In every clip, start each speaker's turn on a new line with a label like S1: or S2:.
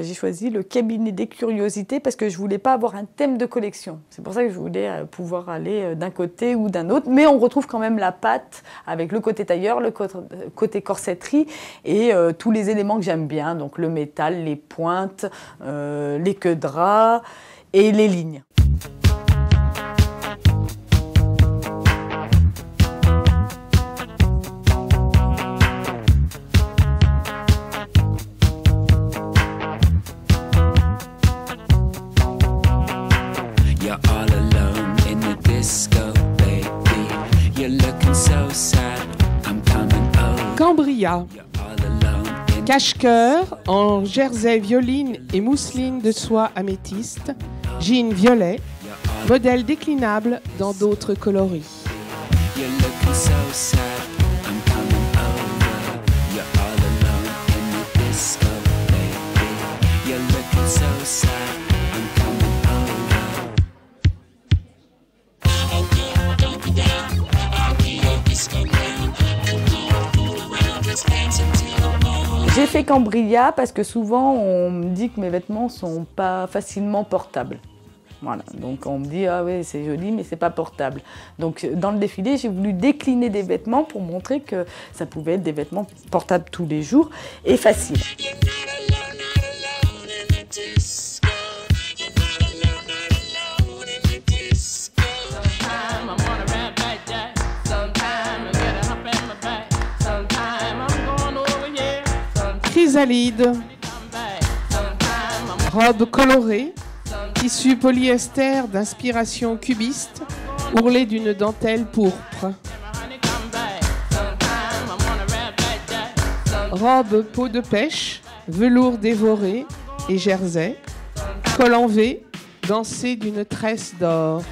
S1: J'ai choisi le cabinet des curiosités parce que je voulais pas avoir un thème de collection. C'est pour ça que je voulais euh, pouvoir aller euh, d'un côté ou d'un autre. Mais on retrouve quand même la pâte avec le côté tailleur, le côté corsetterie et euh, tous les éléments que j'aime bien. Donc le métal, les pointes, les queues de drap et les lignes.
S2: Cambria. Cache-cœur en jersey violine et mousseline de soie améthyste, jean violet, modèle déclinable dans d'autres coloris.
S1: J'ai fait Cambria parce que souvent on me dit que mes vêtements sont pas facilement portables. Voilà, donc on me dit ah oui c'est joli mais c'est pas portable. Donc dans le défilé j'ai voulu décliner des vêtements pour montrer que ça pouvait être des vêtements portables tous les jours et faciles.
S2: Robe colorée, tissu polyester d'inspiration cubiste, ourlé d'une dentelle pourpre. Robe peau de pêche, velours dévoré et jersey, col en V, dansé d'une tresse d'or.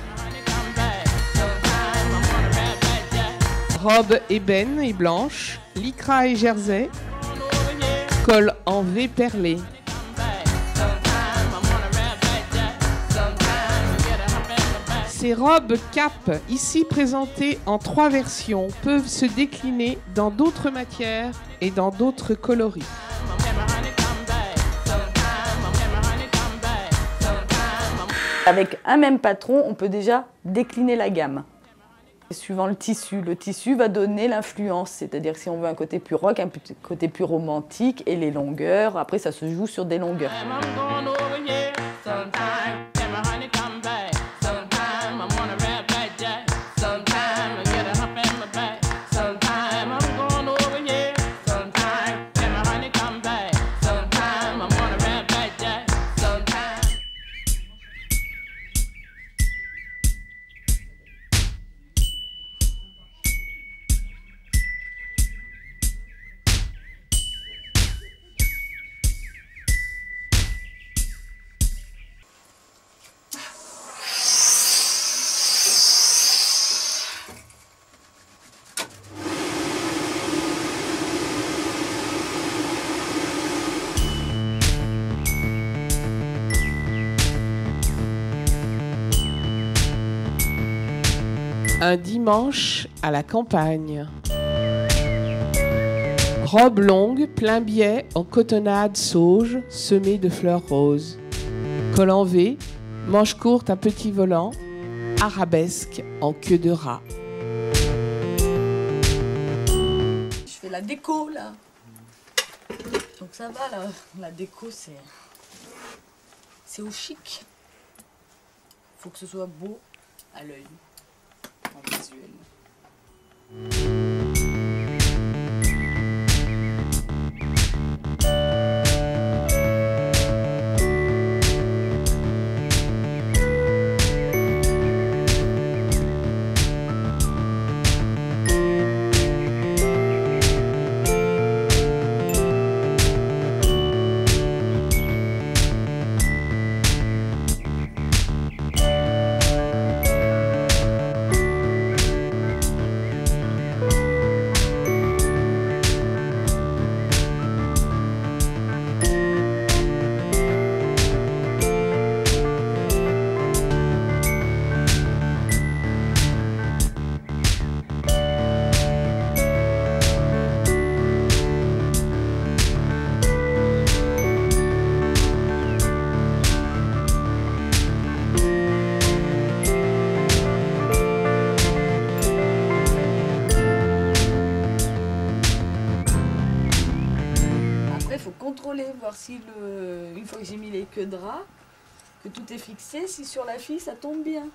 S2: Robe ébène et blanche, lycra et jersey, col en V perlé. Ces robes cap, ici présentées en trois versions, peuvent se décliner dans d'autres matières et dans d'autres coloris.
S1: Avec un même patron, on peut déjà décliner la gamme. Suivant le tissu, le tissu va donner l'influence, c'est-à-dire si on veut un côté plus rock, un côté plus romantique et les longueurs, après ça se joue sur des longueurs.
S2: Un dimanche à la campagne. Robe longue, plein biais, en cotonnade sauge, semée de fleurs roses. Col en V, manche courte à petit volant, arabesque en queue de rat.
S1: Je fais la déco là. Donc ça va là, la déco c'est c'est au chic. Faut que ce soit beau à l'œil Israel. Il faut contrôler, voir si le, une fois que j'ai mis les queues de drap, que tout est fixé, si sur la fille ça tombe bien.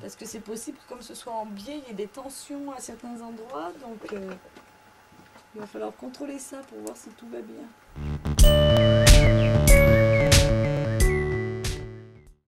S1: Parce que c'est possible que comme ce soit en biais, il y ait des tensions à certains endroits. Donc euh, il va falloir contrôler ça pour voir si tout va bien.